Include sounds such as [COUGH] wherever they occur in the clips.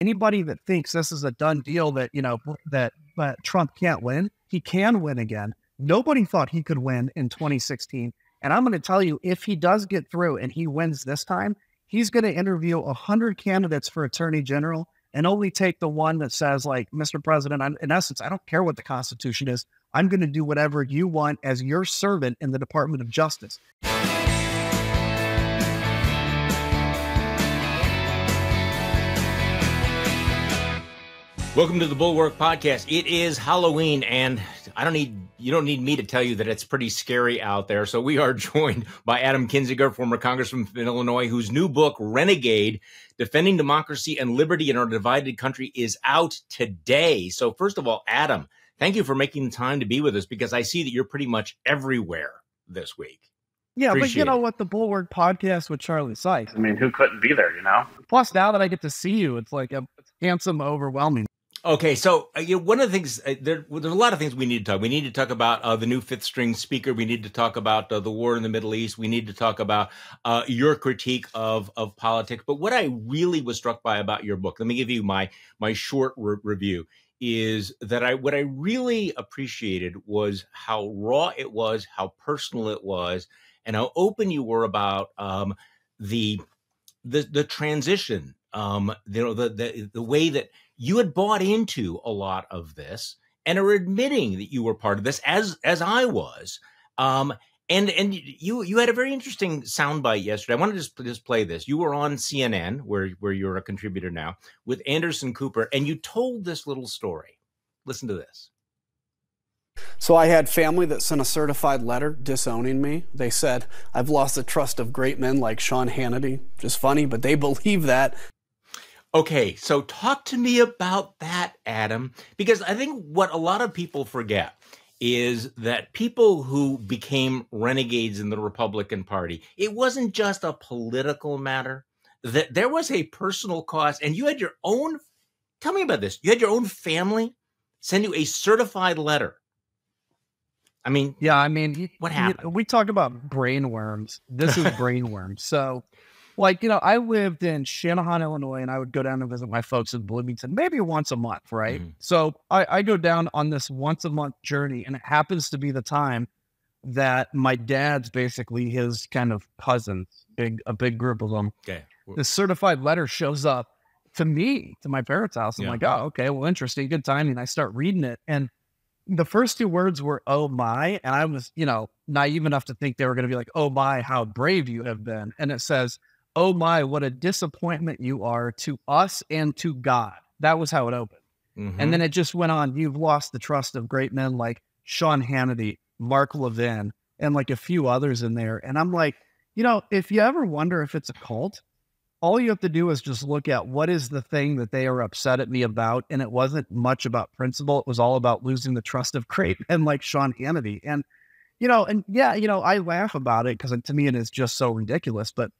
Anybody that thinks this is a done deal that, you know, that, that Trump can't win, he can win again. Nobody thought he could win in 2016. And I'm going to tell you, if he does get through and he wins this time, he's going to interview 100 candidates for attorney general and only take the one that says, like, Mr. President, I'm, in essence, I don't care what the Constitution is. I'm going to do whatever you want as your servant in the Department of Justice. Welcome to the Bulwark Podcast. It is Halloween, and I don't need you don't need me to tell you that it's pretty scary out there. So we are [LAUGHS] joined by Adam Kinzinger, former congressman from Illinois, whose new book, Renegade: Defending Democracy and Liberty in Our Divided Country, is out today. So first of all, Adam, thank you for making the time to be with us because I see that you're pretty much everywhere this week. Yeah, Appreciate but you know what? The Bulwark podcast with Charlie Sykes. I mean, who couldn't be there, you know? Plus, now that I get to see you, it's like a handsome, overwhelming. Okay, so uh, you know, one of the things uh, there, there's a lot of things we need to talk. We need to talk about uh, the new fifth string speaker. We need to talk about uh, the war in the Middle East. We need to talk about uh, your critique of of politics. But what I really was struck by about your book, let me give you my my short re- review, is that I what I really appreciated was how raw it was, how personal it was, and how open you were about um, the the the transition. Um, you know, the the the way that you had bought into a lot of this and are admitting that you were part of this as as I was. Um, and and you you had a very interesting soundbite yesterday. I want to just just play this. You were on CNN, where where you're a contributor now, with Anderson Cooper, and you told this little story. Listen to this. So I had family that sent a certified letter disowning me. They said, I've lost the trust of great men like Sean Hannity. Just funny, but they [LAUGHS] believe that. Okay, so talk to me about that, Adam, because I think what a lot of people forget is that people who became renegades in the Republican Party, it wasn't just a political matter, that there was a personal cost, and you had your own. Tell me about this. You had your own family send you a certified letter. I mean, yeah, I mean, what happened? We talk about brain worms. This is brain worms. So like, you know, I lived in Channahon, Illinois, and I would go down and visit my folks in Bloomington maybe once a month, right? Mm-hmm. So I, I go down on this once a month journey, and it happens to be the time that my dad's basically his kind of cousins, big a big group of them. Okay. This certified letter shows up to me, to my parents' house. I'm yeah. like, oh, okay, well, interesting, good timing. I start reading it, and the first two words were "oh my," and I was, you know, naive enough to think they were going to be like, "oh my, how brave you have been," and it says oh my, what a disappointment you are to us and to God. That was how it opened. Mm-hmm. And then it just went on. You've lost the trust of great men like Sean Hannity, Mark Levin, and like a few others in there. And I'm like, you know, if you ever wonder if it's a cult, all you have to do is just look at what is the thing that they are upset at me about. And it wasn't much about principle. It was all about losing the trust of great men like Sean Hannity. And, you know, and yeah, you know, I laugh about it because to me it is just so ridiculous. But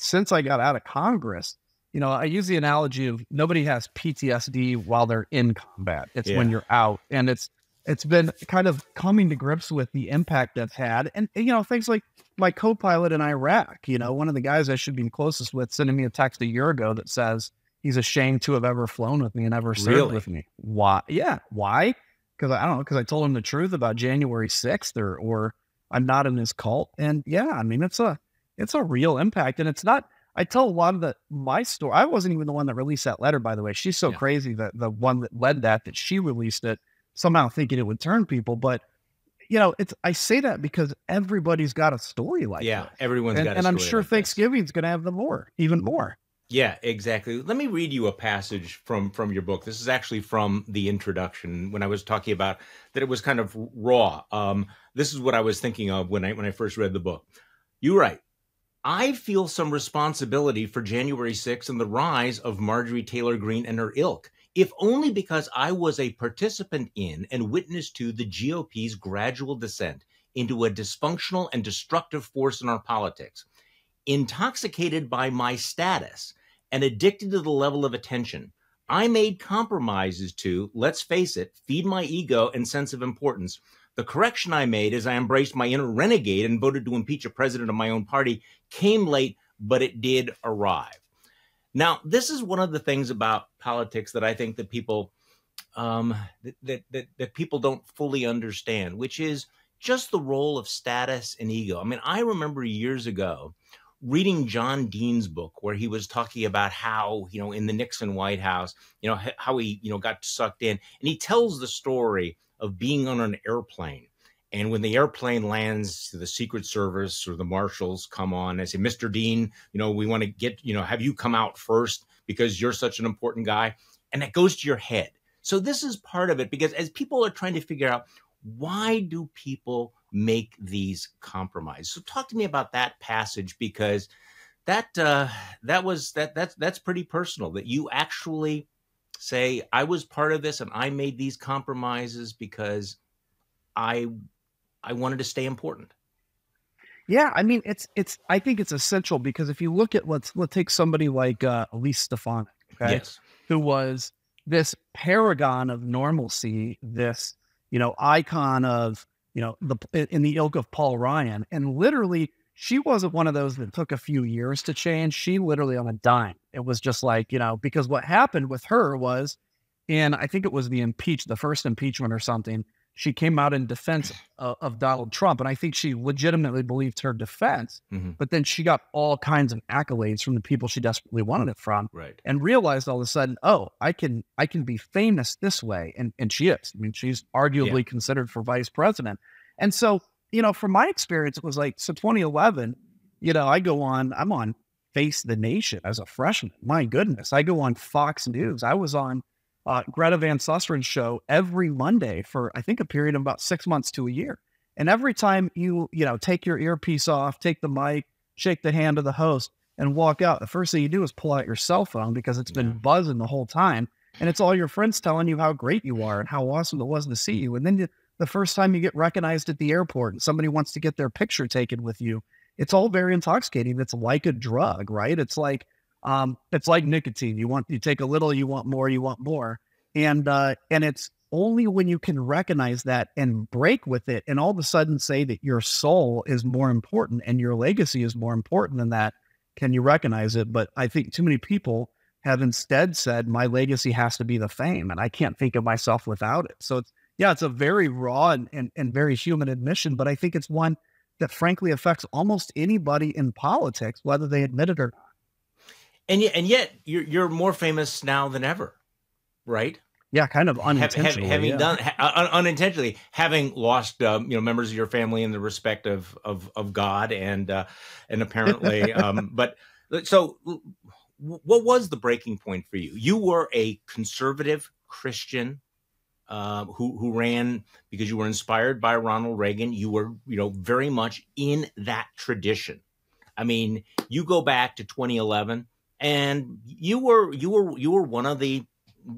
since I got out of Congress, you know, I use the analogy of nobody has PTSD while they're in combat. It's yeah. when you're out. And it's it's been kind of coming to grips with the impact that's had. And, you know, things like my co-pilot in Iraq, you know, one of the guys I should be closest with sending me a text a year ago that says he's ashamed to have ever flown with me and ever served really? with me. Why? Yeah. Why? Because I don't know, because I told him the truth about January 6th or or I'm not in his cult. And yeah, I mean it's a it's a real impact. And it's not, I tell a lot of the, my story. I wasn't even the one that released that letter, by the way. She's so yeah. crazy that the one that led that, that she released it somehow thinking it would turn people. But, you know, it's, I say that because everybody's got a story like yeah, that. everyone's and, got And I'm sure like Thanksgiving's going to have the more, even more. Yeah, exactly. Let me read you a passage from from your book. This is actually from the introduction when I was talking about that it was kind of raw. Um, this is what I was thinking of when I when I first read the book. You write, I feel some responsibility for January 6th and the rise of Marjorie Taylor Greene and her ilk, if only because I was a participant in and witness to the GOP's gradual descent into a dysfunctional and destructive force in our politics. Intoxicated by my status and addicted to the level of attention, I made compromises to, let's face it, feed my ego and sense of importance the correction I made as I embraced my inner renegade and voted to impeach a president of my own party came late, but it did arrive. Now, this is one of the things about politics that I think that people um, that, that that people don't fully understand, which is just the role of status and ego. I mean, I remember years ago reading John Dean's book where he was talking about how, you know, in the Nixon White House, you know, how he, you know, got sucked in. And he tells the story of being on an airplane. And when the airplane lands, the Secret Service or the marshals come on and say, Mr. Dean, you know, we want to get, you know, have you come out first because you're such an important guy. And that goes to your head. So this is part of it because as people are trying to figure out why do people make these compromises? So talk to me about that passage because that uh, that was that that's that's pretty personal that you actually say I was part of this and I made these compromises because I I wanted to stay important. Yeah, I mean it's it's I think it's essential because if you look at let's let's take somebody like uh, Elise Stefanik, okay, yes. who was this paragon of normalcy, this you know icon of you know the in the ilk of Paul Ryan, and literally she wasn't one of those that took a few years to change. She literally on a dime. It was just like you know because what happened with her was, and I think it was the impeach, the first impeachment or something she came out in defense [CLEARS THROAT] of, of, Donald Trump. And I think she legitimately believed her defense, mm-hmm. but then she got all kinds of accolades from the people she desperately wanted it from. Right. And realized all of a sudden, oh, I can I can be famous this way. And and she is. I mean, she's arguably yeah. considered for vice president. And so, you know, from my experience, it was like, so 2011, you know, I go on, I'm on Face the Nation as a freshman. My goodness. I go on Fox News. I was on uh, Greta Van Susteren's show every Monday for I think a period of about six months to a year. And every time you you know take your earpiece off, take the mic, shake the hand of the host, and walk out, the first thing you do is pull out your cell phone because it's been yeah. buzzing the whole time, and it's all your friends telling you how great you are and how awesome it was to see you. And then you, the first time you get recognized at the airport and somebody wants to get their picture taken with you, it's all very intoxicating. It's like a drug, right? It's like um, it's like nicotine. You want you take a little, you want more, you want more, and uh, and it's only when you can recognize that and break with it, and all of a sudden say that your soul is more important and your legacy is more important than that, can you recognize it? But I think too many people have instead said my legacy has to be the fame, and I can't think of myself without it. So it's yeah, it's a very raw and, and, and very human admission, but I think it's one that frankly affects almost anybody in politics, whether they admit it or not and yet, and yet you're you're more famous now than ever, right? Yeah, kind of unintentionally. having yeah. done un, unintentionally, having lost um, you know members of your family in the respect of of, of God and uh, and apparently, [LAUGHS] um, but so what was the breaking point for you? You were a conservative Christian uh, who who ran because you were inspired by Ronald Reagan. You were you know very much in that tradition. I mean, you go back to 2011 and you were you were you were one of the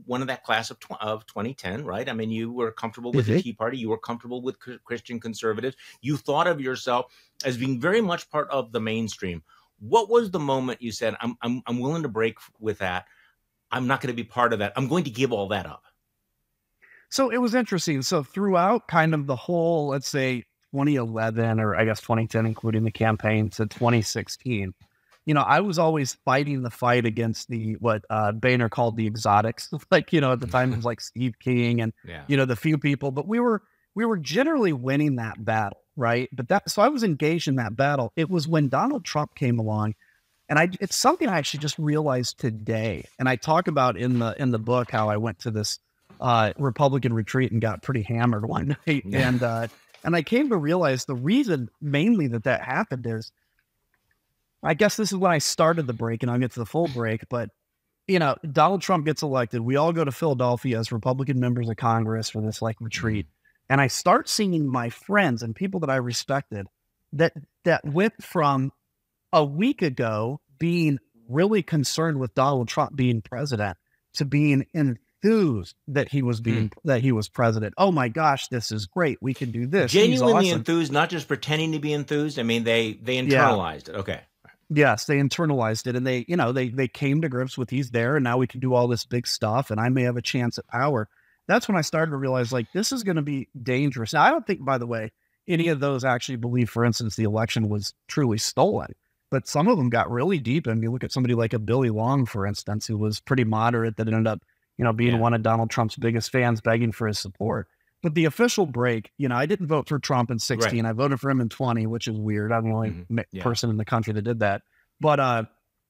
one of that class of tw- of 2010, right? I mean, you were comfortable with mm-hmm. the Tea Party, you were comfortable with Christian conservatives. You thought of yourself as being very much part of the mainstream. What was the moment you said, "I'm I'm I'm willing to break with that. I'm not going to be part of that. I'm going to give all that up." So it was interesting. So throughout kind of the whole, let's say 2011 or I guess 2010, including the campaign to 2016 you know, I was always fighting the fight against the what uh, Boehner called the exotics. [LAUGHS] Like, you know, at the time it was [LAUGHS] like Steve King and yeah. you know the few people, but we were we were generally winning that battle, right? But that so I was engaged in that battle. It was when Donald Trump came along, and I it's something I actually just realized today. And I talk about in the in the book how I went to this uh, Republican retreat and got pretty hammered one [LAUGHS] night, yeah. and uh, and I came to realize the reason mainly that that happened is I guess this is when I started the break, and I'll get to the full break. But you know, Donald Trump gets elected. We all go to Philadelphia as Republican members of Congress for this like retreat, and I start seeing my friends and people that I respected that that went from a week ago being really concerned with Donald Trump being president to being enthused that he was being hmm. that he was president. Oh my gosh, this is great. We can do this. Genuinely awesome. enthused, not just pretending to be enthused. I mean, they they internalized yeah. it. Okay. Yes, they internalized it and they, you know, they they came to grips with he's there and now we can do all this big stuff and I may have a chance at power. That's when I started to realize like this is going to be dangerous. Now, I don't think by the way any of those actually believe for instance the election was truly stolen. but some of them got really deep. And you look at somebody like a Billy Long, for instance, who was pretty moderate that ended up, you know, being yeah. one of Donald Trump's biggest fans, begging for his support. But the official break, you know, I didn't vote for Trump in 16. Right. I voted for him in 20, which is weird. I'm the only mm-hmm. yeah. person in the country that did that. But uh,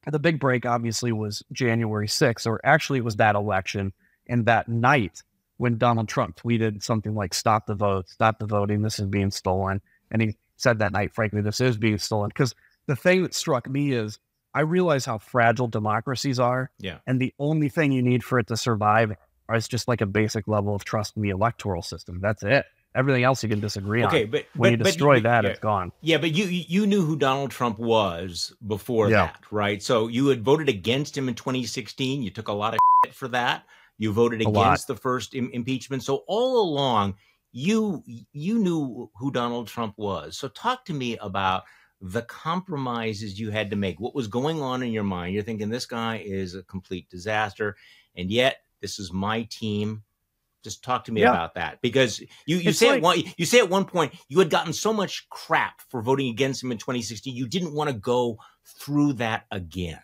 the big break obviously was January 6th, or actually it was that election. And that night when Donald Trump tweeted something like, stop the vote, stop the voting, this is being stolen. And he said that night, frankly, this is being stolen. Because the thing that struck me is I realize how fragile democracies are. Yeah. And the only thing you need for it to survive is just like a basic level of trust in the electoral system. That's it. Everything else you can disagree okay, on. Okay, but when but, you destroy but, that, yeah, it's gone. Yeah, but you you knew who Donald Trump was before yeah. that, right? So you had voted against him in 2016. You took a lot of [LAUGHS] shit for that. You voted a against lot. the first Im- impeachment. So all along, you you knew who Donald Trump was. So talk to me about the compromises you had to make. What was going on in your mind? You're thinking this guy is a complete disaster, and yet this is my team. Just talk to me yeah. about that because you, you say like, at one you say at one point you had gotten so much crap for voting against him in 2016 you didn't want to go through that again.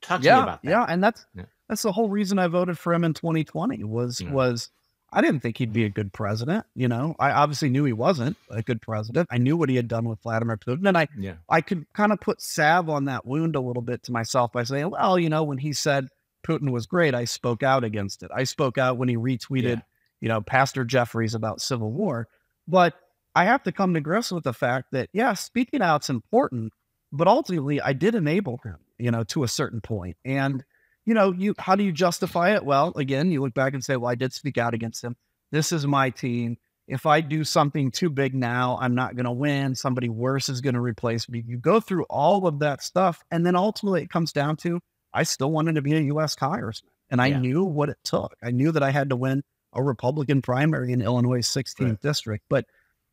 Talk to yeah, me about that. Yeah, and that's yeah. that's the whole reason I voted for him in 2020 was was I didn't think he'd be a good president. You know, I obviously knew he wasn't a good president. I knew what he had done with Vladimir Putin, and I yeah. I could kind of put salve on that wound a little bit to myself by saying, well, you know, when he said Putin was great, I spoke out against it. I spoke out when he retweeted, yeah. you know, Pastor Jeffress about civil war. But I have to come to grips with the fact that, yeah, speaking out's important, but ultimately I did enable him, you know, to a certain point. And, you know, you how do you justify it? Well, again, you look back and say, well, I did speak out against him. This is my team. If I do something too big now, I'm not going to win. Somebody worse is going to replace me. You go through all of that stuff. And then ultimately it comes down to I still wanted to be a U.S. congressman, and I yeah. knew what it took. I knew that I had to win a Republican primary in Illinois' 16th right. district, but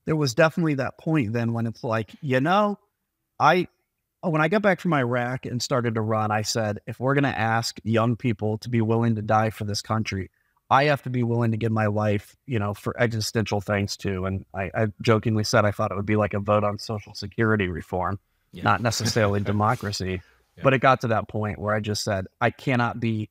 there was definitely that point then when it's like, you know, I Oh, when I got back from Iraq and started to run, I said, if we're going to ask young people to be willing to die for this country, I have to be willing to give my life, you know, for existential things too. And I, I jokingly said I thought it would be like a vote on Social Security reform, yeah. not necessarily [LAUGHS] democracy. But it got to that point where I just said, I cannot be,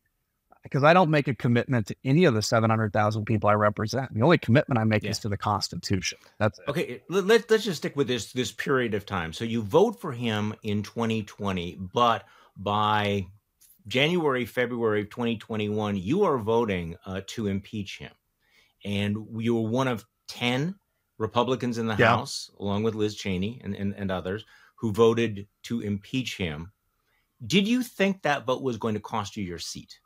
because I don't make a commitment to any of the 700,000 people I represent. The only commitment I make yeah. is to the Constitution. That's it. Okay. Let, let's just stick with this, this period of time. So you vote for him in 2020, but by January, February of 2021, you are voting uh, to impeach him. And you were one of 10 Republicans in the yeah. House, along with Liz Cheney and, and, and others, who voted to impeach him did you think that vote was going to cost you your seat?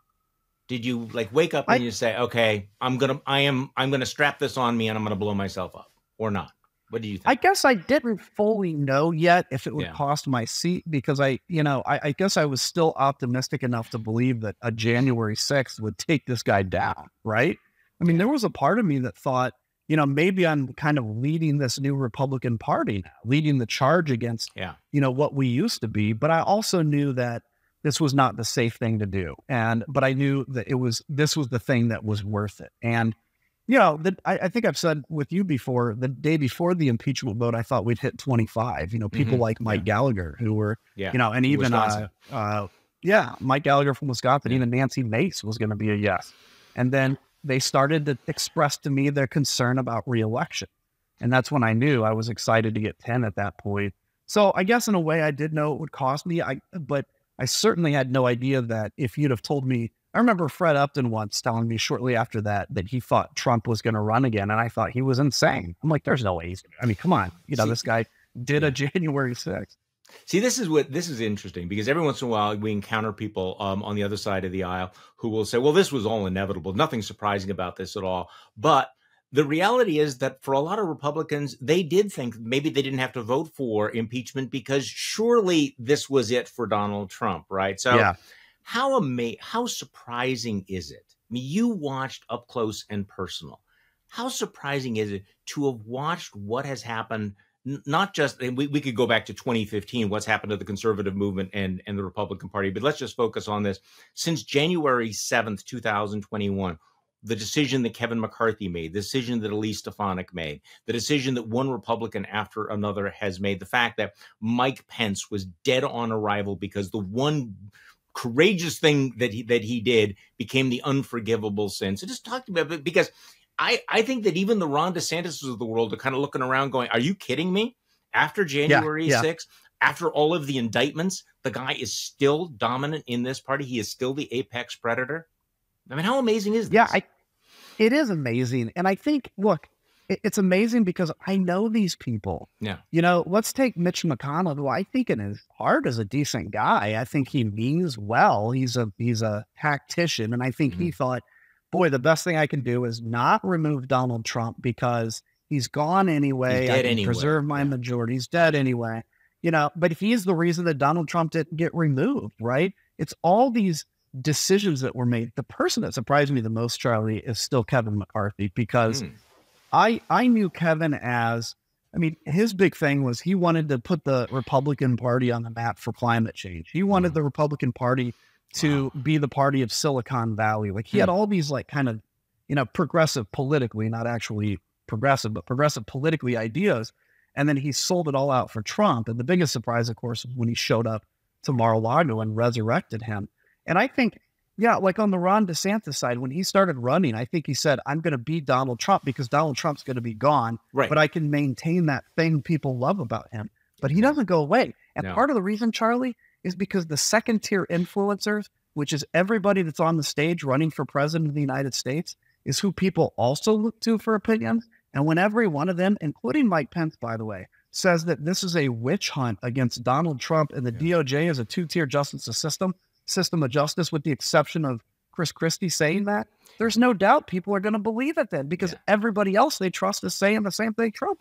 Did you like wake up and I, you say, "Okay, I'm gonna, I am, I'm gonna strap this on me and I'm gonna blow myself up," or not? What do you think? I guess I didn't fully know yet if it would yeah. cost my seat because I, you know, I, I, guess I was still optimistic enough to believe that a January 6th would take this guy down, right? I mean, there was a part of me that thought, you know, maybe I'm kind of leading this new Republican Party now, leading the charge against, yeah. you know, what we used to be. But I also knew that this was not the safe thing to do. And, but I knew that it was, this was the thing that was worth it. And, you know, that I, I, think I've said with you before, the day before the impeachment vote, I thought we'd hit 25. You know, people mm-hmm. like Mike yeah. Gallagher who were, yeah. you know, and even, uh, uh, yeah, Mike Gallagher from Wisconsin, yeah. even Nancy Mace was going to be a yes. And then they started to express to me their concern about reelection. And that's when I knew I was excited to get 10 at that point. So I guess in a way I did know it would cost me. I but I certainly had no idea that if you'd have told me, I remember Fred Upton once telling me shortly after that that he thought Trump was going to run again, and I thought he was insane. I'm like, there's no way he's. I mean, come on, you know, See, this guy did a January 6th. See, this is what this is interesting because every once in a while we encounter people um, on the other side of the aisle who will say, "Well, this was all inevitable. Nothing surprising about this at all." But the reality is that for a lot of Republicans, they did think maybe they didn't have to vote for impeachment because surely this was it for Donald Trump, right? So, yeah. how ama- how surprising is it? I mean, you watched up close and personal. How surprising is it to have watched what has happened not just we, we could go back to 2015 what's happened to the conservative movement and and the republican party but let's just focus on this since january 7th 2021 the decision that Kevin McCarthy made, the decision that Elise Stefanik made, the decision that one Republican after another has made, the fact that Mike Pence was dead on arrival because the one courageous thing that he that he did became the unforgivable sin. So just talk about it because I I think that even the Ron DeSantis of the world are kind of looking around, going, "Are you kidding me?" After January yeah, yeah. 6th, after all of the indictments, the guy is still dominant in this party. He is still the apex predator. I mean, how amazing is this? Yeah, I, it is amazing. And I think, look, it, it's amazing because I know these people. Yeah. You know, let's take Mitch McConnell, who I think in his heart is a decent guy. I think he means well. He's a he's a tactician. And I think mm-hmm. he thought, boy, the best thing I can do is not remove Donald Trump because he's gone anyway. He's I can anyway. preserve my yeah. majority. He's dead anyway. You know, but if he's the reason that Donald Trump didn't get removed, right? It's all these decisions that were made. The person that surprised me the most, Charlie, is still Kevin McCarthy because mm. I I knew Kevin as I mean, his big thing was he wanted to put the Republican Party on the map for climate change. He wanted mm. the Republican Party to wow. be the party of Silicon Valley. Like he mm. had all these like kind of, you know, progressive politically, not actually progressive, but progressive politically ideas. And then he sold it all out for Trump. And the biggest surprise, of course, was when he showed up to Mar-a-Lago and resurrected him. And I think, yeah, like on the Ron DeSantis side, when he started running, I think he said, I'm going to beat Donald Trump because Donald Trump's going to be gone. Right. But I can maintain that thing people love about him. But he doesn't go away. And no. part of the reason, Charlie, is because the second tier influencers, which is everybody that's on the stage running for president of the United States, is who people also look to for opinions. And when every one of them, including Mike Pence, by the way, says that this is a witch hunt against Donald Trump and the yeah. DOJ is a two tier justice system, system of justice, with the exception of Chris Christie saying that, there's no doubt people are going to believe it then because yeah. everybody else they trust is saying the same thing Trump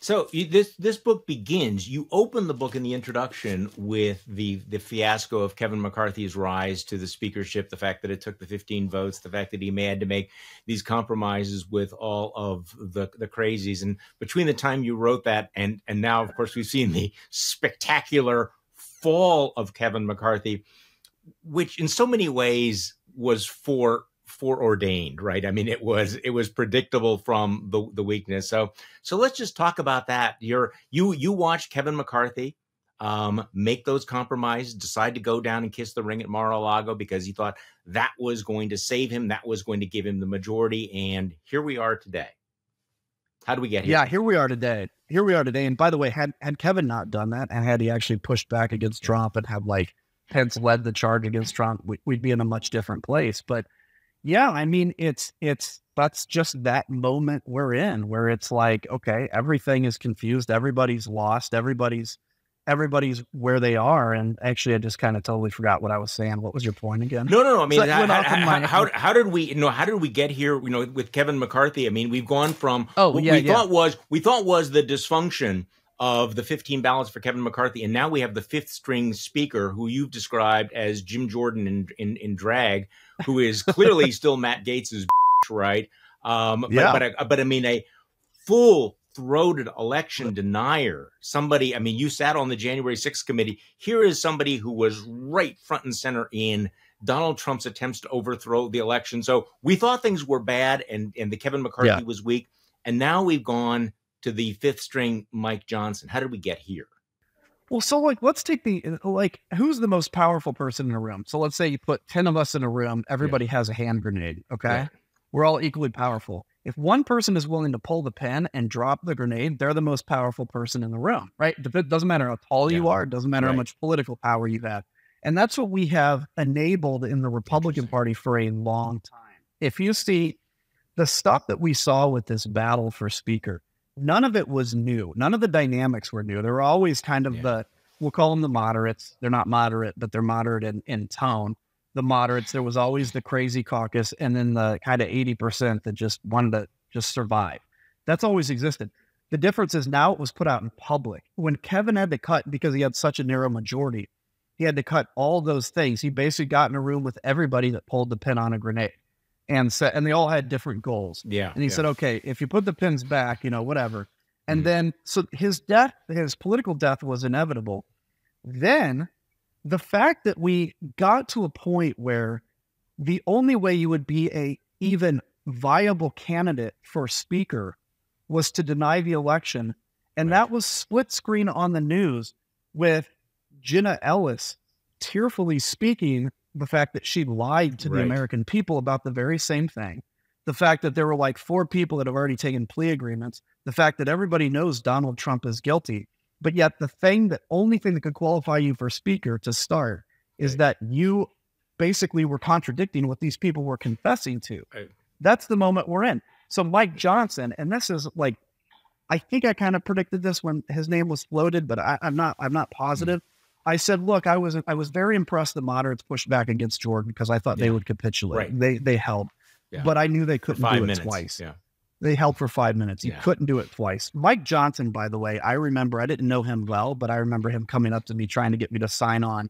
so you, this this book begins. You open the book in the introduction with the the fiasco of Kevin McCarthy's rise to the speakership, the fact that it took the 15 votes, the fact that he had to make these compromises with all of the the crazies. And between the time you wrote that and and now, of course, we've seen the spectacular fall of Kevin McCarthy, which in so many ways was for foreordained, right? I mean, it was it was predictable from the the weakness. So so let's just talk about that. You're you you watched Kevin McCarthy um, make those compromises, decide to go down and kiss the ring at Mar-a-Lago because he thought that was going to save him, that was going to give him the majority, and here we are today. How do we get here? Yeah, here we are today. Here we are today. And by the way, had had Kevin not done that, and had he actually pushed back against Trump and had like Pence led the charge against Trump, we, would be in a much different place. But yeah, I mean, it's it's that's just that moment we're in where it's like, okay, everything is confused, everybody's lost, everybody's everybody's where they are. And actually, I just kind of totally forgot what I was saying. What was your point again? No, no, no. I mean, so how, how, how, how, did we, you know, how did we get here? You know, with Kevin McCarthy. I mean, we've gone from oh, what yeah, we yeah. thought was we thought was the dysfunction of the 15 ballots for Kevin McCarthy, and now we have the fifth string speaker who you've described as Jim Jordan in in, in drag, who is clearly [LAUGHS] still Matt Gaetz's [LAUGHS] right. Um, yeah. but but, but I mean a full throated election denier. Somebody, I mean, you sat on the January 6th committee. Here is somebody who was right front and center in Donald Trump's attempts to overthrow the election. So we thought things were bad and, and the Kevin McCarthy yeah. was weak. And now we've gone to the fifth string Mike Johnson. How did we get here? Well, so like, let's take the like, who's the most powerful person in a room? So let's say you put 10 of us in a room, everybody yeah. has a hand grenade. Okay. Yeah. We're all equally powerful. If one person is willing to pull the pin and drop the grenade, they're the most powerful person in the room, right? It doesn't matter how tall yeah. you are, it doesn't matter right. how much political power you have. And that's what we have enabled in the Republican Party for a long time. If you see the stuff that we saw with this battle for speaker, none of it was new. None of the dynamics were new. There were always kind of yeah. the, we'll call them the moderates. They're not moderate, but they're moderate in, in tone. The moderates, there was always the crazy caucus and then the kind of 80% that just wanted to just survive. That's always existed. The difference is now it was put out in public. When Kevin had to cut because he had such a narrow majority, he had to cut all those things. He basically got in a room with everybody that pulled the pin on a grenade and said, and they all had different goals. Yeah. And he yeah. said, okay, if you put the pins back, you know, whatever. And mm then, so his death, his political death was inevitable. Then the fact that we got to a point where the only way you would be a even viable candidate for speaker was to deny the election. And right. that was split screen on the news with Jenna Ellis tearfully speaking the fact that she lied to right. the American people about the very same thing. The fact that there were like four people that have already taken plea agreements. The fact that everybody knows Donald Trump is guilty. But yet, the thing that only thing that could qualify you for speaker to start is right. that you basically were contradicting what these people were confessing to. Right. That's the moment we're in. So, Mike Johnson, and this is like, I think I kind of predicted this when his name was floated, but I, am not. I'm not mm-hmm. positive. Mm-hmm. I said, look, I was I was very impressed the moderates pushed back against Jordan because I thought yeah. they would capitulate. Right. They they held, yeah. but I knew they couldn't do it minutes. twice. Yeah. They held for five minutes. You couldn't do it twice. Mike Johnson, by the way, I remember I didn't know him well, but I remember him coming up to me trying to get me to sign on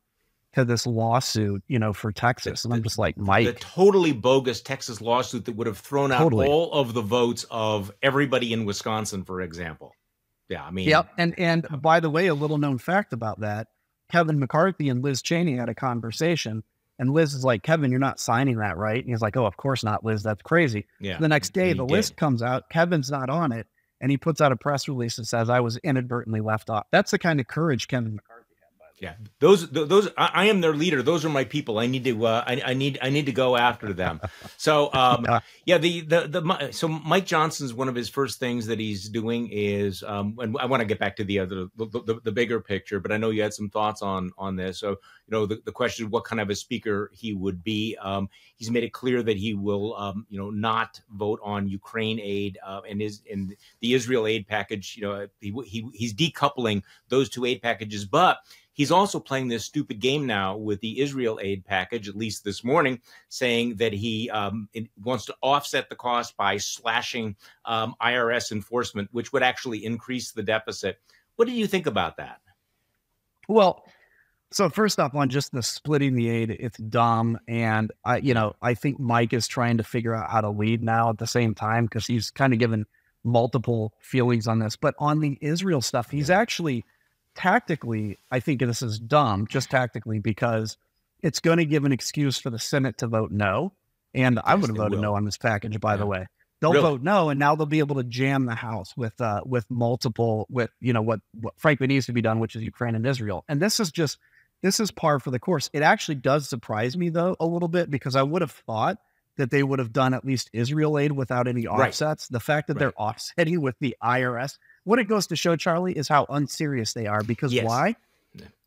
to this lawsuit, you know, for Texas. And I'm just like, Mike. The totally bogus Texas lawsuit that would have thrown out totally. all of the votes of everybody in Wisconsin, for example. Yeah, I mean. Yep. And and by the way, a little known fact about that, Kevin McCarthy and Liz Cheney had a conversation. And Liz is like, Kevin, you're not signing that, right? And he's like, Oh, of course not, Liz. That's crazy. Yeah. The next day, the did. list comes out. Kevin's not on it. And he puts out a press release that says, I was inadvertently left off. That's the kind of courage Kevin McCarthy yeah, those those I, I, am their leader. Those are my people. I need to uh, I, I need I need to go after them. [LAUGHS] So um, yeah, the, the the so Mike Johnson's one of his first things that he's doing is um, and I want to get back to the other the, the, the, bigger picture, but I know you had some thoughts on on this. So you know the, the question of what kind of a speaker he would be. Um, he's made it clear that he will um, you know not vote on Ukraine aid uh, and his and the Israel aid package. You know he, he he's decoupling those two aid packages, but He's also playing this stupid game now with the Israel aid package, at least this morning, saying that he um, wants to offset the cost by slashing um, IRS enforcement, which would actually increase the deficit. What do you think about that? Well, so first off, on just the splitting the aid, it's dumb, and I, you know, I think Mike is trying to figure out how to lead now at the same time because he's kind of given multiple feelings on this. But on the Israel stuff, he's actually tactically, I think this is dumb, just tactically, because it's going to give an excuse for the Senate to vote no. And yes, I would have voted no on this package, by yeah. the way. They'll really? vote no, and now they'll be able to jam the House with uh, with multiple with you know what what frankly needs to be done, which is Ukraine and Israel. And this is just this is par for the course. It actually does surprise me though a little bit because I would have thought that they would have done at least Israel aid without any offsets. Right. The fact that right. they're offsetting with the IRS, what it goes to show, Charlie, is how unserious they are. Because yes. why?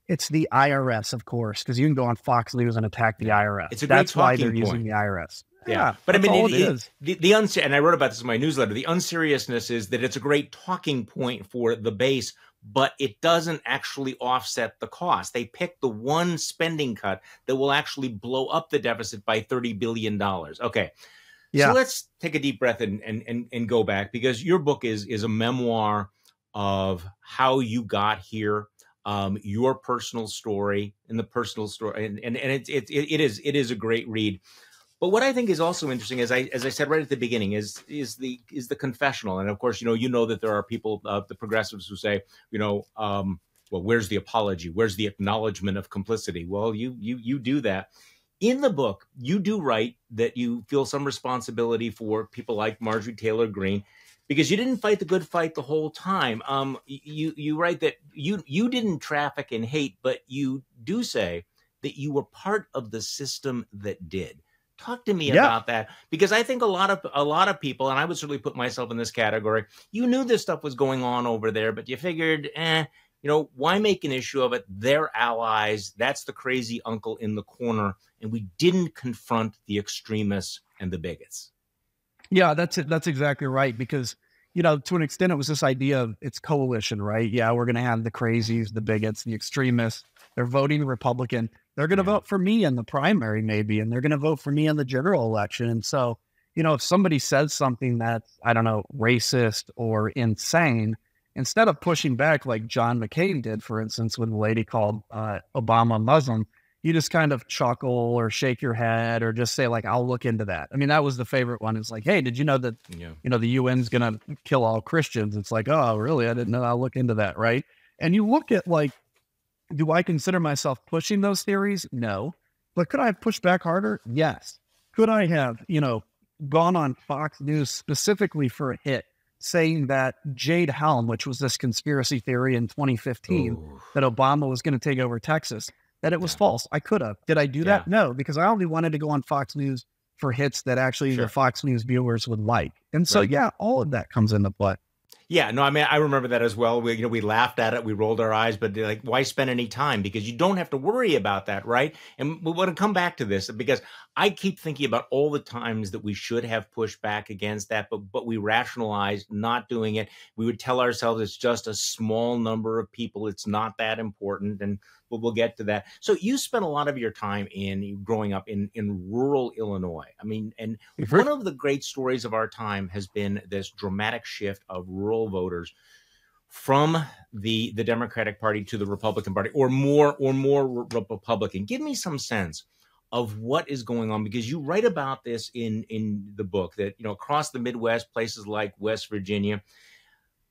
It's the IRS, of course, because you can go on Fox News and attack the IRS. It's a That's why they're point. using the IRS. Yeah, yeah but I mean, it, it is. the, the uns- and I wrote about this in my newsletter. The unseriousness is that it's a great talking point for the base, but it doesn't actually offset the cost. They pick the one spending cut that will actually blow up the deficit by thirty billion dollars. Okay, yeah. So let's take a deep breath and, and and and go back because your book is is a memoir of how you got here, um, your personal story and the personal story, and and, and it, it it is it is a great read. But what I think is also interesting, as I as I said right at the beginning, is is the is the confessional, and of course, you know, you know that there are people, uh, the progressives, who say, you know, um, well, where's the apology? Where's the acknowledgement of complicity? Well, you you you do that in the book, you do write that you feel some responsibility for people like Marjorie Taylor Greene because you didn't fight the good fight the whole time. Um, you you write that you you didn't traffic in hate, but you do say that you were part of the system that did. Talk to me yeah. about that because I think a lot of a lot of people, and I would certainly put myself in this category. You knew this stuff was going on over there, but you figured, eh, you know, why make an issue of it? They're allies. That's the crazy uncle in the corner. And we didn't confront the extremists and the bigots. Yeah, that's it. That's exactly right. Because, you know, to an extent, it was this idea of it's coalition, right? Yeah, we're going to have the crazies, the bigots, the extremists. They're voting Republican. They're going to yeah. vote for me in the primary, maybe, and they're going to vote for me in the general election. And so, you know, if somebody says something that's, I don't know, racist or insane, instead of pushing back like John McCain did, for instance, when the lady called uh, Obama Muslim, you just kind of chuckle or shake your head or just say like, "I'll look into that." I mean, that was the favorite one. It's like, "Hey, did you know that yeah. you know the UN's going to kill all Christians?" It's like, "Oh, really? I didn't know. I'll look into that." Right? And you look at like, do I consider myself pushing those theories? No, but could I have pushed back harder? Yes. Could I have, you know, gone on Fox News specifically for a hit saying that Jade Helm, which was this conspiracy theory in 2015 Ooh. that Obama was going to take over Texas, that it was yeah. false. I could have. Did I do that? No, because I only wanted to go on Fox News for hits that actually sure. the Fox News viewers would like. And so, right. yeah, all of that comes into play. Yeah, no, I mean, I remember that as well. We, you know, we laughed at it, we rolled our eyes, but like, why spend any time? Because you don't have to worry about that, right? And we want to come back to this because I keep thinking about all the times that we should have pushed back against that, but but we rationalized not doing it. We would tell ourselves it's just a small number of people; it's not that important, and but we'll get to that. So you spent a lot of your time in growing up in in rural Illinois. I mean, and one of the great stories of our time has been this dramatic shift of rural voters from the the Democratic Party to the Republican Party, or more or more Republican. Give me some sense of what is going on because you write about this in in the book that you know across the Midwest, places like West Virginia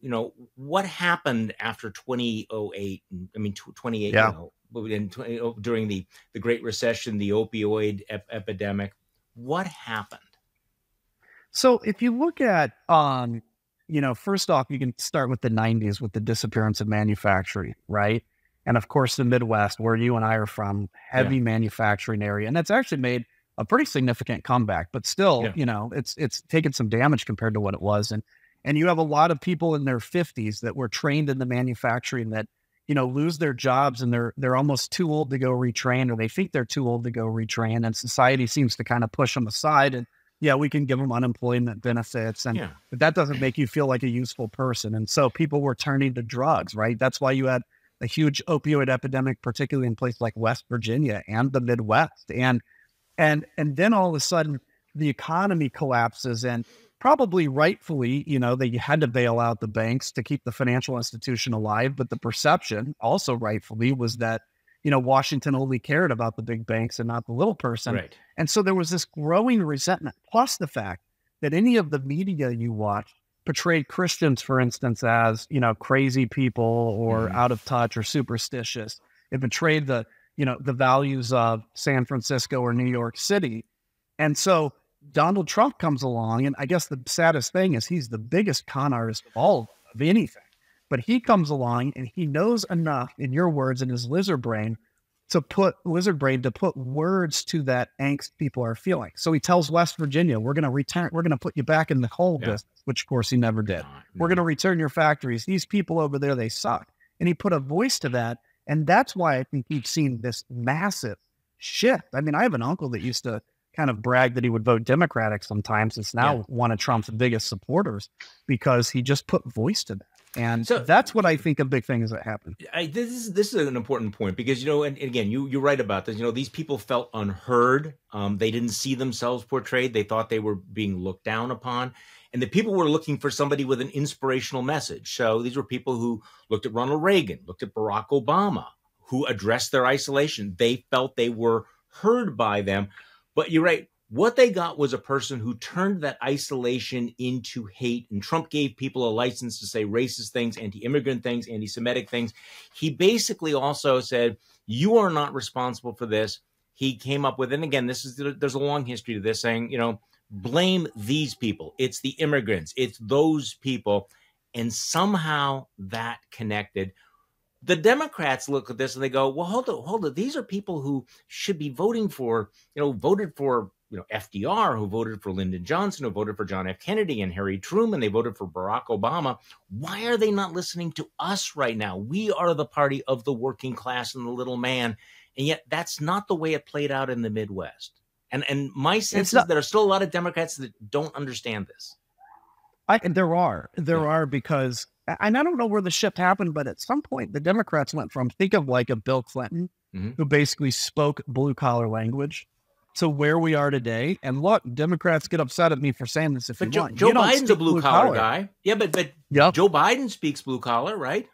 you know what happened after 2008 i mean 28 yeah. you know, in, oh, during the the great recession the opioid ep- epidemic what happened so if you look at um you know first off you can start with the 90s with the disappearance of manufacturing right and of course the midwest where you and i are from heavy yeah. manufacturing area and that's actually made a pretty significant comeback but still yeah. you know it's it's taken some damage compared to what it was and and you have a lot of people in their 50s that were trained in the manufacturing that you know lose their jobs and they're they're almost too old to go retrain or they think they're too old to go retrain and society seems to kind of push them aside and yeah we can give them unemployment benefits and yeah. but that doesn't make you feel like a useful person and so people were turning to drugs right that's why you had a huge opioid epidemic particularly in places like west virginia and the midwest and and and then all of a sudden the economy collapses and probably rightfully, you know, they had to bail out the banks to keep the financial institution alive. But the perception, also rightfully, was that, you know, Washington only cared about the big banks and not the little person. Right. And so there was this growing resentment, plus the fact that any of the media you watch portrayed Christians, for instance, as, you know, crazy people or mm. out of touch or superstitious. It betrayed the, you know, the values of San Francisco or New York City. And so Donald Trump comes along, and I guess the saddest thing is he's the biggest con artist of all of anything. But he comes along and he knows enough, in your words, in his lizard brain, to put lizard brain to put words to that angst people are feeling. So he tells West Virginia, "We're going to return. We're going to put you back in the coal yeah. business," which of course he never did. No, no. We're going to return your factories. These people over there, they suck. And he put a voice to that, and that's why I think you've seen this massive shift. I mean, I have an uncle that used to kind of bragged that he would vote Democratic sometimes. It's now yeah. one of Trump's biggest supporters because he just put voice to that. And so, that's what I think a big thing is that happened. I, this is this is an important point because you know, and, and again, you you're right about this. You know, these people felt unheard. Um, they didn't see themselves portrayed. They thought they were being looked down upon, and the people were looking for somebody with an inspirational message. So these were people who looked at Ronald Reagan, looked at Barack Obama, who addressed their isolation. They felt they were heard by them. But you're right. What they got was a person who turned that isolation into hate. And Trump gave people a license to say racist things, anti immigrant things, anti Semitic things. He basically also said, You are not responsible for this. He came up with, and again, this is there's a long history to this saying, you know, blame these people. It's the immigrants, it's those people. And somehow that connected the Democrats look at this and they go, well, hold on, hold on. These are people who should be voting for, you know, voted for, you know, FDR, who voted for Lyndon Johnson, who voted for John F. Kennedy and Harry Truman. They voted for Barack Obama. Why are they not listening to us right now? We are the party of the working class and the little man. And yet that's not the way it played out in the Midwest. And and my sense not- is there are still a lot of Democrats that don't understand this. I, there are, there yeah. are because and I don't know where the shift happened, but at some point the Democrats went from think of like a Bill Clinton mm-hmm. who basically spoke blue collar language to where we are today. And look, Democrats get upset at me for saying this if but you Joe, want. Joe Biden's a blue collar guy. Yeah, but but yep. Joe Biden speaks blue collar, right?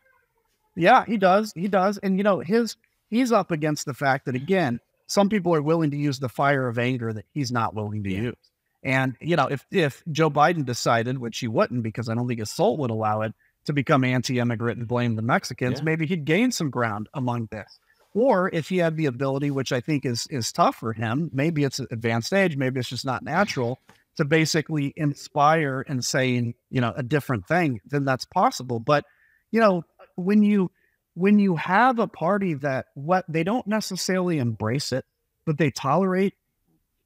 Yeah, he does. He does. And you know, his he's up against the fact that again, some people are willing to use the fire of anger that he's not willing to yeah. use. And you know, if if Joe Biden decided, which he wouldn't, because I don't think his soul would allow it, to become anti-immigrant and blame the Mexicans, yeah. maybe he'd gain some ground among this. Or if he had the ability, which I think is is tough for him, maybe it's advanced age, maybe it's just not natural, to basically inspire and saying, you know, a different thing, then that's possible. But, you know, when you when you have a party that what they don't necessarily embrace it, but they tolerate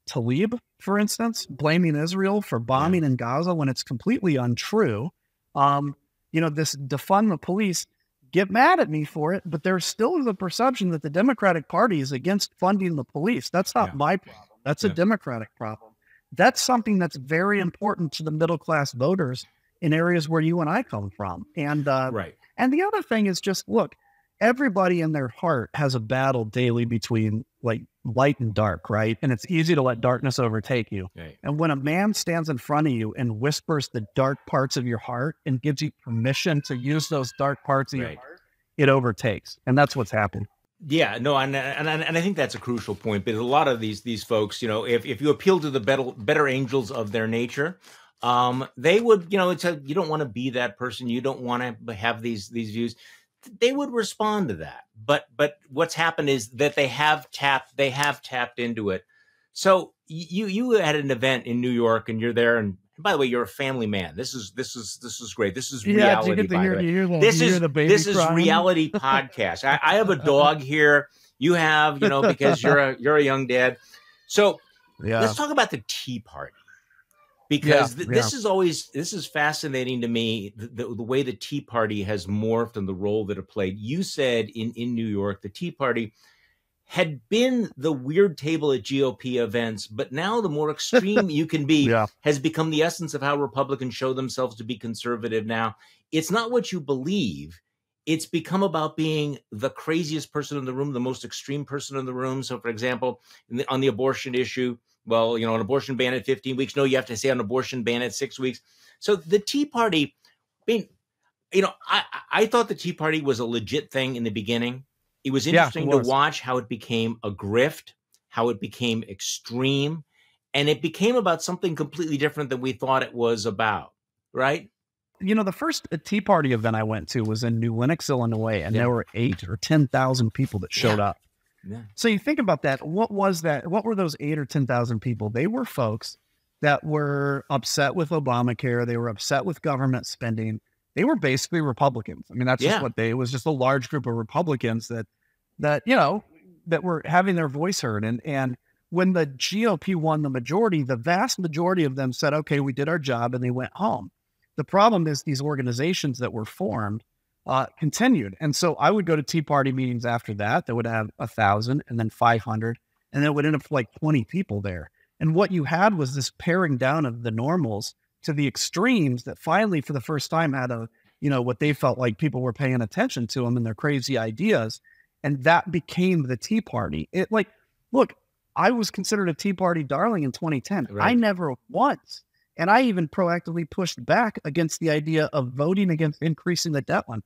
Tlaib, for instance, blaming Israel for bombing yeah. in Gaza when it's completely untrue. Um, you know, this defund the police, get mad at me for it, but there's still the perception that the Democratic Party is against funding the police. That's not yeah. my problem. That's yeah. a Democratic problem. That's something that's very important to the middle class voters in areas where you and I come from. And uh, right. And the other thing is just look, everybody in their heart has a battle daily between like light and dark, right? And it's easy to let darkness overtake you. Right. And when a man stands in front of you and whispers the dark parts of your heart and gives you permission to use those dark parts of right. your heart, it overtakes. And that's what's happened. Yeah, no, and, and and I think that's a crucial point. But a lot of these these folks, you know, if, if you appeal to the better better angels of their nature, um, they would, you know, it's a, you don't want to be that person. You don't want to have these these views they would respond to that. But but what's happened is that they have tapped they have tapped into it. So you you had an event in New York and you're there and by the way, you're a family man. This is this is this is great. This is reality. Yeah, by hear, the way. The, this is this crying? is reality [LAUGHS] podcast. I, I, have a dog here. You have, you know, because you're a you're a young dad. So yeah. let's talk about the Tea Party because yeah, th- this is always this is fascinating to me the, the, the, way the tea party has morphed and the role that it played. You said in in new york the tea party had been the weird table at gop events but now the more extreme you can be [LAUGHS] yeah. has become the essence of how republicans show themselves to be conservative now. It's not what you believe. It's become about being the craziest person in the room the most extreme person in the room. So for example the, on the abortion issue well, you know, an abortion ban at 15 weeks. No, you have to say an abortion ban at six weeks. So the Tea Party, I mean, you know, I, I thought the Tea Party was a legit thing in the beginning. It was interesting yeah, it was. to watch how it became a grift, how it became extreme, and it became about something completely different than we thought it was about, right? You know, the first uh, Tea Party event I went to was in New Lenox, Illinois, and yeah. there were eight or 10,000 people that showed yeah. up. Yeah. So you think about that. What was that? What were those eight or 10,000 people? They were folks that were upset with Obamacare. They were upset with government spending. They were basically Republicans. I mean, that's yeah. just what they, it was just a large group of Republicans that, that, you know, that were having their voice heard. And, and when the GOP won the majority, the vast majority of them said, okay, we did our job and they went home. The problem is these organizations that were formed uh, continued. And so I would go to Tea Party meetings after that that would have a thousand and then 500, and then it would end up like 20 people there. And what you had was this paring down of the normals to the extremes that finally, for the first time, had a, you know, what they felt like people were paying attention to them and their crazy ideas. And that became the Tea Party. It like, look, I was considered a Tea Party darling in 2010. Right. I never once and I even proactively pushed back against the idea of voting against increasing the debt limit.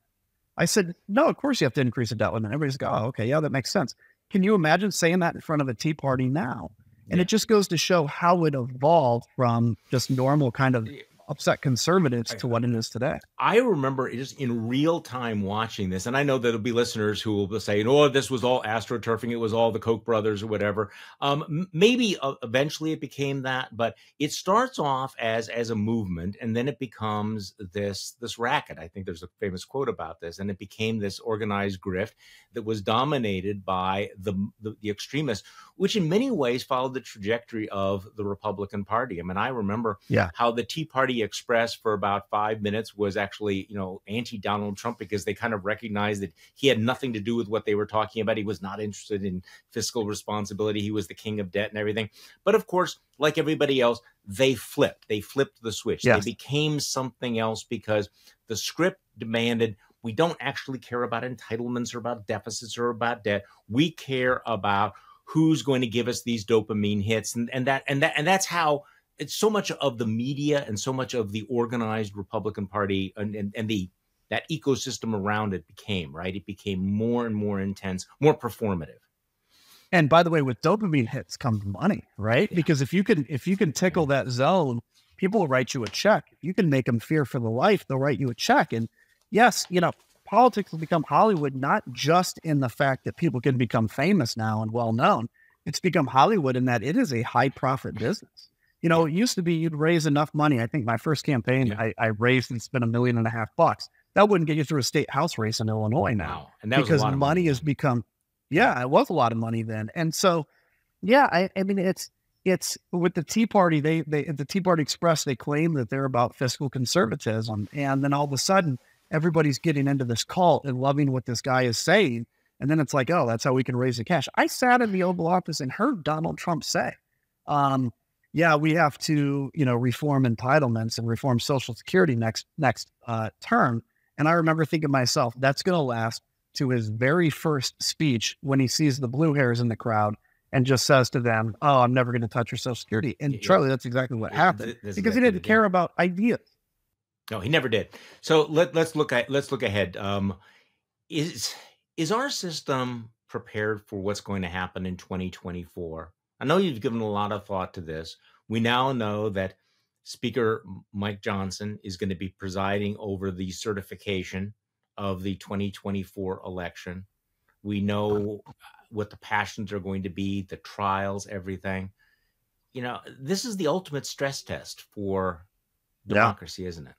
I said, no, of course you have to increase the debt limit. Everybody's go, oh, okay, yeah, that makes sense. Can you imagine saying that in front of a Tea Party now? And yeah. it just goes to show how it evolved from just normal kind of upset conservatives to what it is today. I remember just in real time watching this, and I know there'll be listeners who will say, "Oh, this was all astroturfing; it was all the Koch brothers or whatever." Um, maybe uh, eventually it became that, but it starts off as as a movement, and then it becomes this this racket. I think there's a famous quote about this, and it became this organized grift that was dominated by the, the, the extremists, which in many ways followed the trajectory of the Republican Party. I mean, I remember yeah. how the Tea Party Express for about five minutes was actually, you know, anti Donald Trump because they kind of recognized that he had nothing to do with what they were talking about. He was not interested in fiscal responsibility. He was the king of debt and everything. But of course, like everybody else, they flipped. They flipped the switch. Yes. They became something else because the script demanded we don't actually care about entitlements or about deficits or about debt. We care about who's going to give us these dopamine hits and, and that and that and that's how it's so much of the media and so much of the organized Republican Party and, and, and the that ecosystem around it became, right? It became more and more intense, more performative. And by the way, with dopamine hits comes money, right? Yeah. Because if you can if you can tickle that zone, people will write you a check. If you can make them fear for the life, they'll write you a check. And yes, you know, politics will become Hollywood not just in the fact that people can become famous now and well known. It's become Hollywood in that it is a high profit business. You know, it used to be you'd raise enough money. I think my first campaign, yeah. I, I, raised and spent a million and a half bucks. That wouldn't get you through a state house race in Illinois now. Wow. And that because money, money has become, yeah, it was a lot of money then. And so, yeah, I, I mean, it's, it's with the Tea Party, they, they, the Tea Party Express, they claim that they're about fiscal conservatism. And then all of a sudden, everybody's getting into this cult and loving what this guy is saying. And then it's like, oh, that's how we can raise the cash. I sat in the Oval Office and heard Donald Trump say, um, yeah, we have to, you know, reform entitlements and reform Social Security next next uh, term. And I remember thinking to myself, that's going to last to his very first speech when he sees the blue hairs in the crowd and just says to them, "Oh, I'm never going to touch your Social Security." And yeah. Charlie, that's exactly what happened because he didn't care about ideas. No, he never did. So let let's look at let's look ahead. Um, is is our system prepared for what's going to happen in 2024? I know you've given a lot of thought to this. We now know that Speaker Mike Johnson is going to be presiding over the certification of the 2024 election. We know what the passions are going to be, the trials, everything. You know, this is the ultimate stress test for democracy, yeah. isn't it?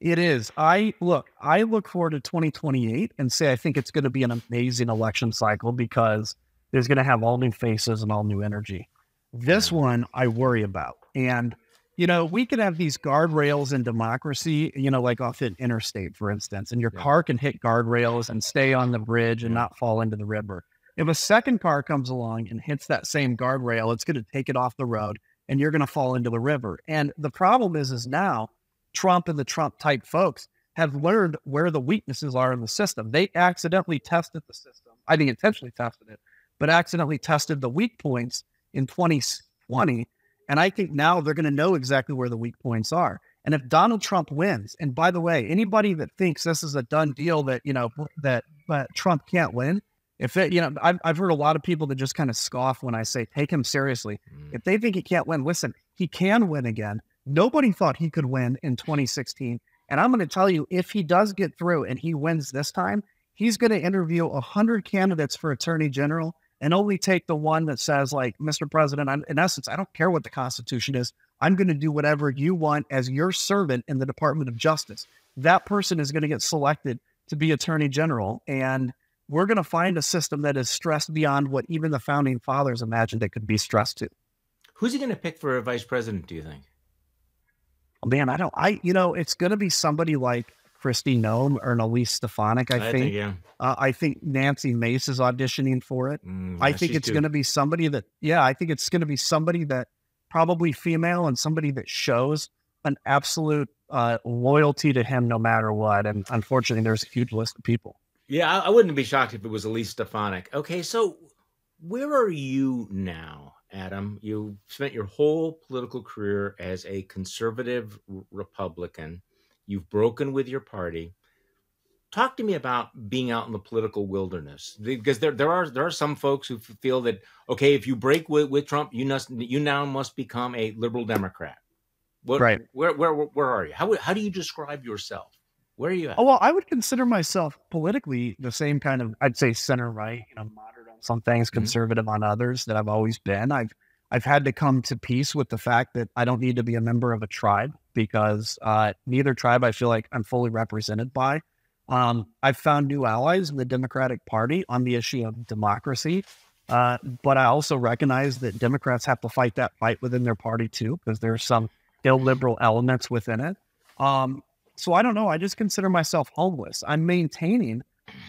It is. I look, I look forward to 2028 and say I think it's going to be an amazing election cycle because there's going to have all new faces and all new energy. This one I worry about. And, you know, we could have these guardrails in democracy, you know, like off an interstate, for instance, and your yeah. car can hit guardrails and stay on the bridge and not fall into the river. If a second car comes along and hits that same guardrail, it's going to take it off the road and you're going to fall into the river. And the problem is, is now Trump and the Trump type folks have learned where the weaknesses are in the system. They accidentally tested the system. I think intentionally tested it, but accidentally tested the weak points in 2020. And I think now they're going to know exactly where the weak points are. And if Donald Trump wins, and by the way, anybody that thinks this is a done deal that, you know, that, that Trump can't win, if it, you know, I've, I've heard a lot of people that just kind of scoff when I say take him seriously. Mm. If they think he can't win, listen, he can win again. Nobody thought he could win in 2016. And I'm going to tell you, if he does get through and he wins this time, he's going to interview 100 candidates for attorney general and only take the one that says, like, Mr. President, I'm, in essence, I don't care what the Constitution is. I'm going to do whatever you want as your servant in the Department of Justice. That person is going to get selected to be attorney general. And we're going to find a system that is stressed beyond what even the founding fathers imagined it could be stressed to. Who's he going to pick for a vice president, do you think? man, I don't, I, you know, it's going to be somebody like Kristi Noem or an Elise Stefanik, I, I think. think yeah. uh, I think Nancy Mace is auditioning for it. Mm, I think it's going to be somebody that, yeah, I think it's going to be somebody that probably female and somebody that shows an absolute uh, loyalty to him no matter what. And unfortunately, there's a huge list of people. Yeah, I, I wouldn't be shocked if it was Elise Stefanik. Okay, so where are you now? Adam. You spent your whole political career as a conservative Republican. You've broken with your party. Talk to me about being out in the political wilderness, because there there are there are some folks who feel that okay, if you break with, with Trump, you must you now must become a liberal Democrat. What, right? Where, where where are you? How how do you describe yourself? Where are you at? Oh well, I would consider myself politically the same kind of I'd say center right, you know, moderate on some things, mm-hmm. conservative on others that I've always been. I've I've had to come to peace with the fact that I don't need to be a member of a tribe because uh, neither tribe I feel like I'm fully represented by. Um, I've found new allies in the Democratic Party on the issue of democracy, uh, but I also recognize that Democrats have to fight that fight within their party too because there's some illiberal elements within it. Um, so I don't know. I just consider myself homeless. I'm maintaining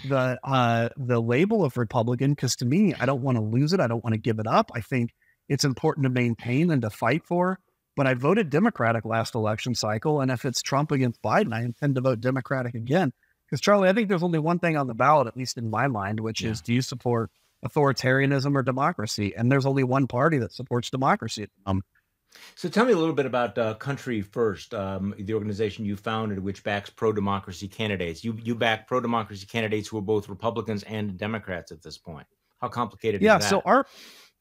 the uh, the label of Republican because to me, I don't want to lose it. I don't want to give it up. I think it's important to maintain and to fight for. But I voted Democratic last election cycle, and if it's Trump against Biden, I intend to vote Democratic again. Because Charlie, I think there's only one thing on the ballot, at least in my mind, which yeah. is: do you support authoritarianism or democracy? And there's only one party that supports democracy. Um, so tell me a little bit about uh, Country First, um, the organization you founded, which backs pro-democracy candidates. You you back pro-democracy candidates who are both Republicans and Democrats at this point. How complicated yeah, is that? so our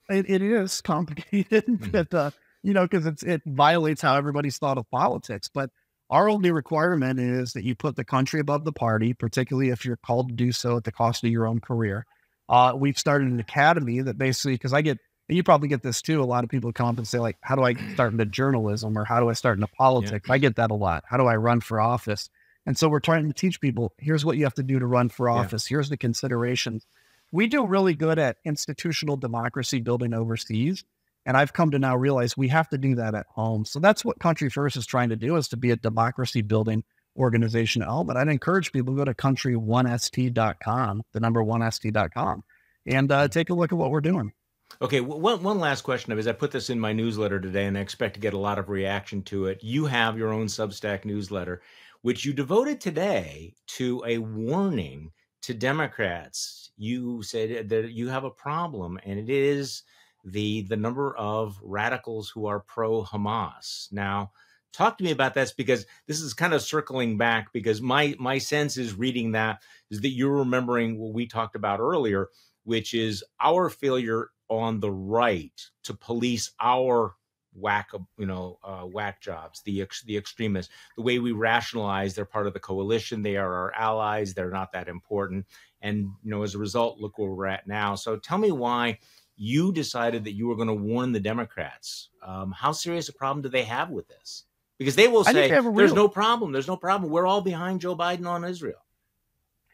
it, it is complicated, [LAUGHS] mm-hmm. but uh, you know, because it's it violates how everybody's thought of politics. But our only requirement is that you put the country above the party, particularly if you're called to do so at the cost of your own career. Uh, we've started an academy that basically, because I get and you probably get this too. A lot of people come up and say, like, how do I start into journalism or how do I start into politics? Yeah. I get that a lot. How do I run for office? And so we're trying to teach people here's what you have to do to run for office. Yeah. Here's the considerations. We do really good at institutional democracy building overseas. And I've come to now realize we have to do that at home. So that's what Country First is trying to do is to be a democracy building organization at home. But I'd encourage people to go to country1st.com, the number one st.com, and uh, take a look at what we're doing. Okay, one one last question of is I put this in my newsletter today, and I expect to get a lot of reaction to it. You have your own Substack newsletter, which you devoted today to a warning to Democrats. You said that you have a problem, and it is the the number of radicals who are pro Hamas. Now, talk to me about this because this is kind of circling back because my my sense is reading that is that you're remembering what we talked about earlier, which is our failure on the right to police our whack you know uh, whack jobs the ex- the extremists the way we rationalize they're part of the coalition they are our allies they're not that important. And you know as a result look where we're at now. So tell me why you decided that you were going to warn the democrats. Um, how serious a problem do they have with this? Because they will say there's no problem there's no problem we're all behind joe biden on israel.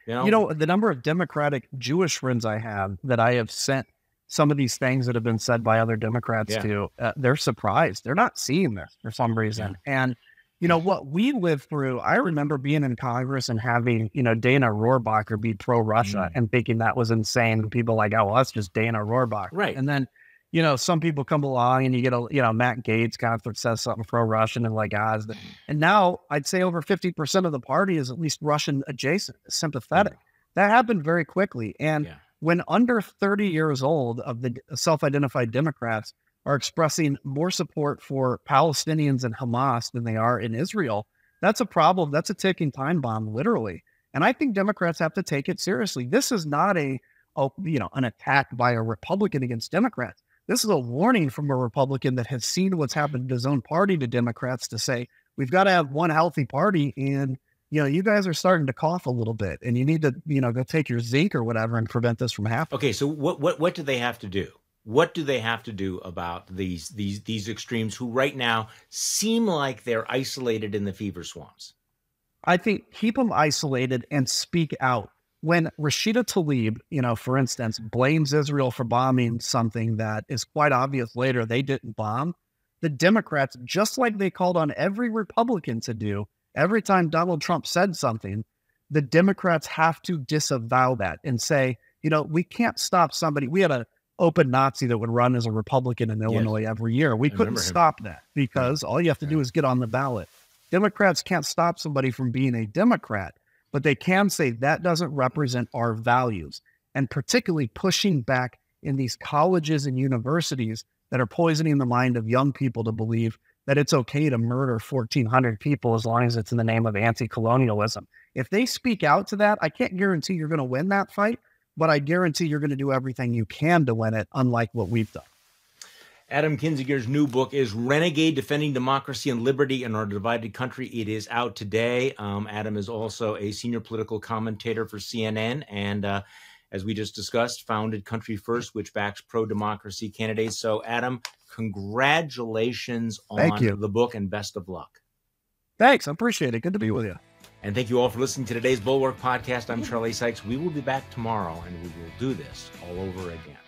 You know? you know the number of democratic jewish friends i have that i have sent some of these things that have been said by other Democrats yeah. too, uh, they're surprised. They're not seeing this for some reason. Yeah. And, you know, what we lived through, I remember being in Congress and having, you know, Dana Rohrabacher be pro Russia mm. and thinking that was insane. People like, oh, well, that's just Dana Rohrabacher. Right. And then, you know, some people come along and you get a, you know, Matt Gaetz kind of says something pro Russian and like, ah, the, and now I'd say over 50% of the party is at least Russian adjacent, sympathetic. Yeah. That happened very quickly. And, when under 30 years old of the self identified Democrats are expressing more support for Palestinians and Hamas than they are in Israel, that's a problem. That's a ticking time bomb, literally. And I think Democrats have to take it seriously. This is not a, a you know, an attack by a Republican against Democrats. This is a warning from a Republican that has seen what's happened to his own party to Democrats to say, we've got to have one healthy party and you know, you guys are starting to cough a little bit and you need to, you know, go take your zinc or whatever and prevent this from happening. Okay. So what, what, what do they have to do? What do they have to do about these, these, these extremes who right now seem like they're isolated in the fever swamps? I think keep them isolated and speak out. When Rashida Tlaib, you know, for instance, blames Israel for bombing something that is quite obvious later they didn't bomb, the Democrats, just like they called on every Republican to do, Every time Donald Trump said something, the Democrats have to disavow that and say, you know, we can't stop somebody. We had an open Nazi that would run as a Republican in Illinois yes. every year. We I couldn't stop that because all you have to do is get on the ballot. Democrats can't stop somebody from being a Democrat, but they can say that doesn't represent our values. And particularly pushing back in these colleges and universities that are poisoning the mind of young people to believe that it's okay to murder 1,400 people as long as it's in the name of anti colonialism. If they speak out to that, I can't guarantee you're going to win that fight, but I guarantee you're going to do everything you can to win it, unlike what we've done. Adam Kinzinger's new book is Renegade Defending Democracy and Liberty in Our Divided Country. It is out today. Um, Adam is also a senior political commentator for CNN and, uh, as we just discussed, founded Country First, which backs pro democracy candidates. So, Adam, congratulations on the book and best of luck. Thanks. I appreciate it. Good to be with you. And thank you all for listening to today's Bulwark podcast. I'm Charlie Sykes. We will be back tomorrow and we will do this all over again.